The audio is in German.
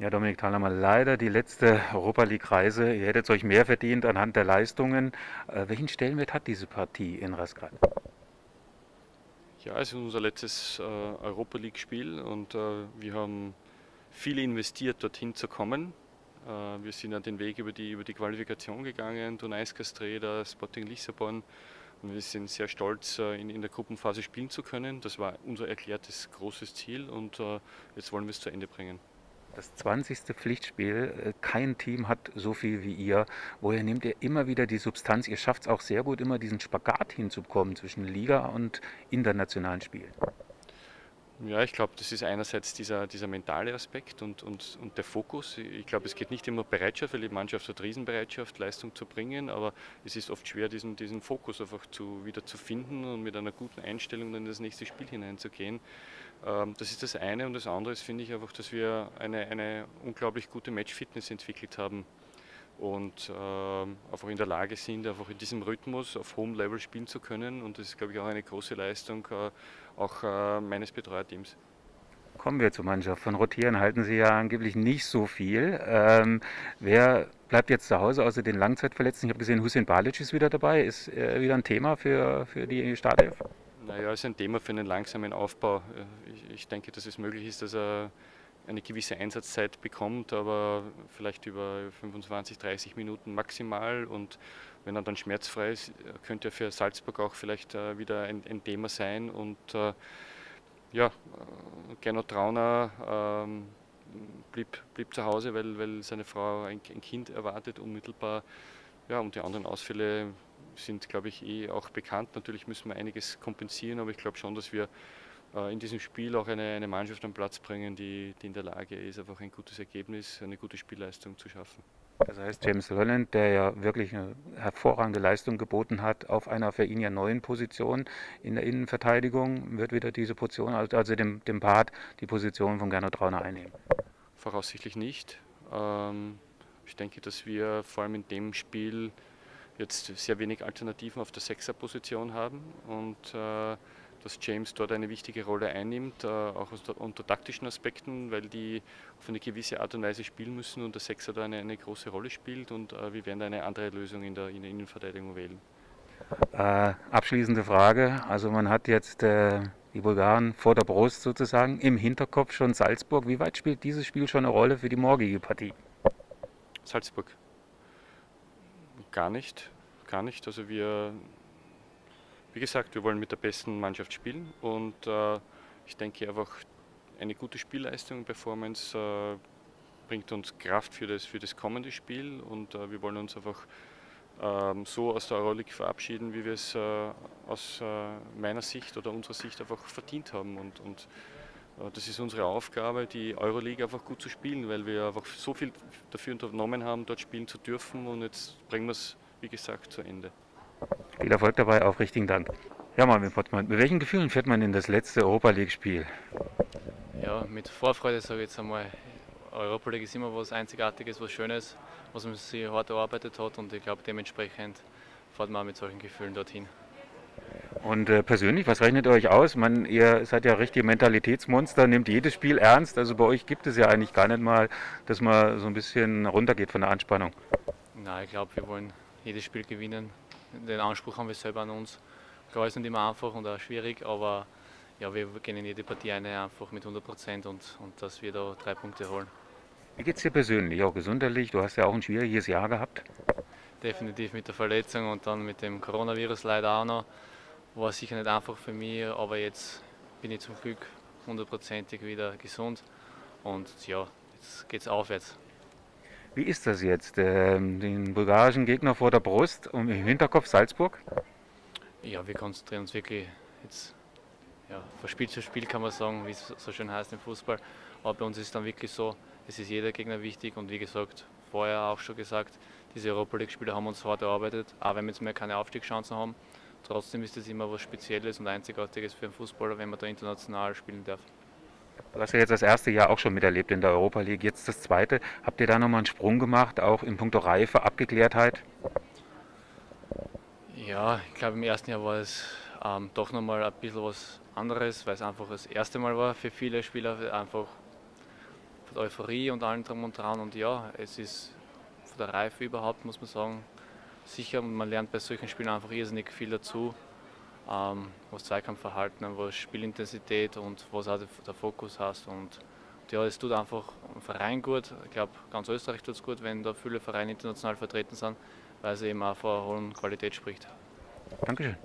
Ja, Dominik Thalhammer, leider die letzte Europa League-Reise. Ihr hättet euch mehr verdient anhand der Leistungen. Äh, welchen Stellenwert hat diese Partie in Rasgrad? Ja, es ist unser letztes äh, Europa League-Spiel und äh, wir haben viel investiert, dorthin zu kommen. Äh, wir sind ja den Weg über die, über die Qualifikation gegangen, Dunais Castreda, Sporting Lissabon. Und wir sind sehr stolz, äh, in, in der Gruppenphase spielen zu können. Das war unser erklärtes großes Ziel und äh, jetzt wollen wir es zu Ende bringen. Das 20. Pflichtspiel, äh, kein Team hat so viel wie ihr. Woher nehmt ihr immer wieder die Substanz? Ihr schafft es auch sehr gut, immer diesen Spagat hinzubekommen zwischen Liga und internationalen Spielen. Ja, ich glaube, das ist einerseits dieser, dieser mentale Aspekt und, und, und der Fokus. Ich glaube, es geht nicht immer Bereitschaft, weil die Mannschaft hat Riesenbereitschaft, Leistung zu bringen, aber es ist oft schwer, diesen, diesen Fokus einfach zu, wieder zu finden und mit einer guten Einstellung in das nächste Spiel hineinzugehen. Ähm, das ist das eine und das andere ist, finde ich einfach, dass wir eine, eine unglaublich gute Match-Fitness entwickelt haben und äh, einfach in der Lage sind, einfach in diesem Rhythmus auf hohem Level spielen zu können. Und das ist, glaube ich, auch eine große Leistung äh, auch äh, meines Betreuerteams. Kommen wir zur Mannschaft. Von Rotieren halten Sie ja angeblich nicht so viel. Ähm, wer bleibt jetzt zu Hause außer den Langzeitverletzten? Ich habe gesehen, Hussein Balic ist wieder dabei. Ist äh, wieder ein Thema für, für die Startelf? Naja, ist ein Thema für einen langsamen Aufbau. Äh, ich, ich denke, dass es möglich ist, dass er eine gewisse Einsatzzeit bekommt, aber vielleicht über 25, 30 Minuten maximal. Und wenn er dann schmerzfrei ist, könnte er für Salzburg auch vielleicht äh, wieder ein, ein Thema sein. Und äh, ja, Gernot Trauner ähm, blieb, blieb zu Hause, weil, weil seine Frau ein, ein Kind erwartet, unmittelbar. Ja, und die anderen Ausfälle sind, glaube ich, eh auch bekannt. Natürlich müssen wir einiges kompensieren, aber ich glaube schon, dass wir äh, in diesem Spiel auch eine, eine Mannschaft am Platz bringen, die, die in der Lage ist, einfach ein gutes Ergebnis, eine gute Spielleistung zu schaffen. Das heißt, James Holland, der ja wirklich eine hervorragende Leistung geboten hat, auf einer für ihn ja neuen Position in der Innenverteidigung, wird wieder diese Position, also dem, dem Part, die Position von Gernot Trauner einnehmen? Voraussichtlich nicht. Ähm, ich denke, dass wir vor allem in dem Spiel jetzt sehr wenig Alternativen auf der Sechserposition haben und äh, dass James dort eine wichtige Rolle einnimmt, äh, auch unter taktischen Aspekten, weil die auf eine gewisse Art und Weise spielen müssen und der Sechser da eine, eine große Rolle spielt und äh, wir werden da eine andere Lösung in der, in der Innenverteidigung wählen. Äh, abschließende Frage, also man hat jetzt die Bulgaren vor der Brust sozusagen, im Hinterkopf schon Salzburg. Wie weit spielt dieses Spiel schon eine Rolle für die morgige Partie? Salzburg. Gar nicht, gar nicht. Also wir wie gesagt, wir wollen mit der besten Mannschaft spielen und äh, ich denke einfach, eine gute Spielleistung Performance äh, bringt uns Kraft für das, für das kommende Spiel und äh, wir wollen uns einfach ähm, so aus der Euroleague verabschieden, wie wir es äh, aus äh, meiner Sicht oder unserer Sicht einfach verdient haben. Und, und das ist unsere Aufgabe, die Euroleague einfach gut zu spielen, weil wir einfach so viel dafür unternommen haben, dort spielen zu dürfen und jetzt bringen wir es, wie gesagt, zu Ende. Viel Erfolg dabei, auch richtigen Dank. Ja, Marvin Pottmann, mit welchen Gefühlen fährt man in das letzte Europa League-Spiel? Ja, mit Vorfreude sage ich jetzt einmal. Europa League ist immer was Einzigartiges, was Schönes, was man sich hart erarbeitet hat und ich glaube, dementsprechend fährt man auch mit solchen Gefühlen dorthin. Und äh, persönlich, was rechnet ihr euch aus? Man, ihr seid ja richtige Mentalitätsmonster, nehmt jedes Spiel ernst. Also bei euch gibt es ja eigentlich gar nicht mal, dass man so ein bisschen runtergeht von der Anspannung. Nein, ich glaube, wir wollen jedes Spiel gewinnen den Anspruch haben wir selber an uns. Klar ist nicht immer einfach und auch schwierig, aber ja, wir gehen in jede Partie eine einfach mit 100 Prozent und, und dass wir da drei Punkte holen. Wie geht es dir persönlich, auch gesundheitlich? Du hast ja auch ein schwieriges Jahr gehabt. Definitiv mit der Verletzung und dann mit dem Coronavirus leider auch noch. War sicher nicht einfach für mich, aber jetzt bin ich zum Glück hundertprozentig wieder gesund und ja, jetzt geht es aufwärts. Wie ist das jetzt? Ähm, den bulgarischen Gegner vor der Brust und im Hinterkopf Salzburg? Ja, wir konzentrieren uns wirklich jetzt ja, von Spiel zu Spiel kann man sagen, wie es so schön heißt im Fußball. Aber bei uns ist es dann wirklich so, es ist jeder Gegner wichtig und wie gesagt, vorher auch schon gesagt, diese Europa League-Spiele haben uns hart erarbeitet, auch wenn wir jetzt mehr keine Aufstiegschancen haben. Trotzdem ist es immer was Spezielles und Einzigartiges für einen Fußballer, wenn man da international spielen darf. Du hast ja jetzt das erste Jahr auch schon miterlebt in der Europa League, jetzt das zweite. Habt ihr da nochmal einen Sprung gemacht, auch in puncto Reife, Abgeklärtheit? Ja, ich glaube im ersten Jahr war es ähm, doch nochmal ein bisschen was anderes, weil es einfach das erste Mal war für viele Spieler, einfach von Euphorie und allem drum und dran. Und ja, es ist von der Reife überhaupt, muss man sagen, sicher. Man lernt bei solchen Spielen einfach irrsinnig viel dazu, ähm, was Zweikampfverhalten, was Spielintensität und was auch der Fokus hast. Und ja, es tut einfach im Verein gut. Ich glaube, ganz Österreich tut es gut, wenn da viele Vereine international vertreten sind, weil es eben auch von hohen Qualität spricht. Dankeschön.